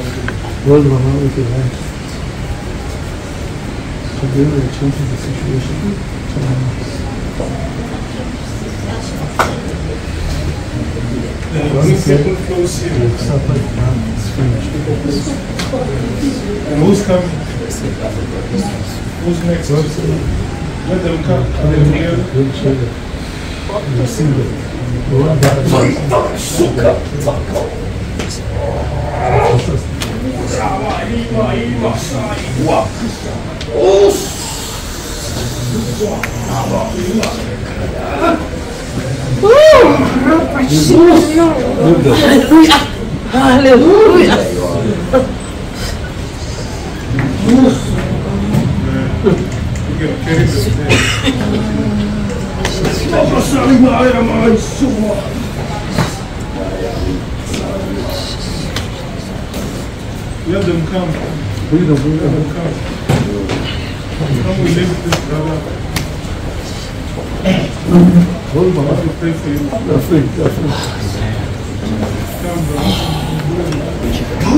Hold Mama with your hand. Today we are changing the situation. Once people close here. Supper now is finished. And who's coming? Who's next? Let them come. Are they together? Good children. You see them. The one Uau! Aleluia! Aleluia! Jesus. Let them come. Let them come. Come, we live this brother. Hold Mama. We pray for you. They're free, they're free. Come, brother.